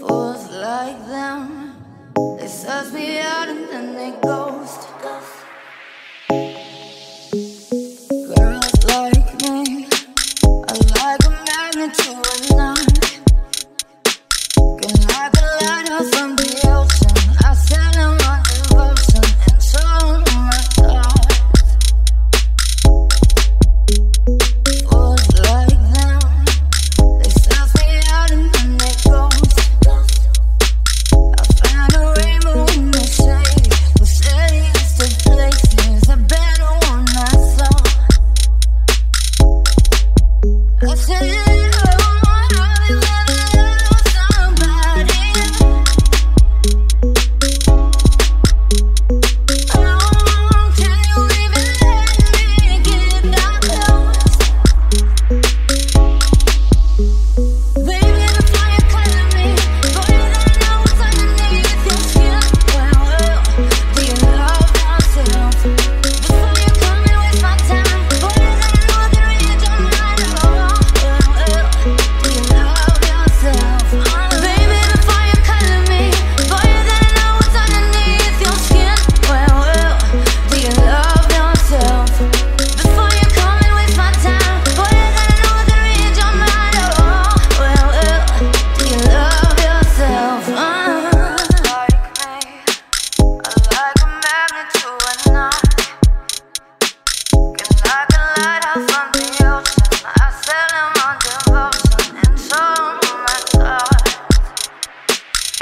Fools like them, they me out and then they ghost. Girls like me, I like a magnet to a knife.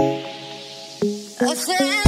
I said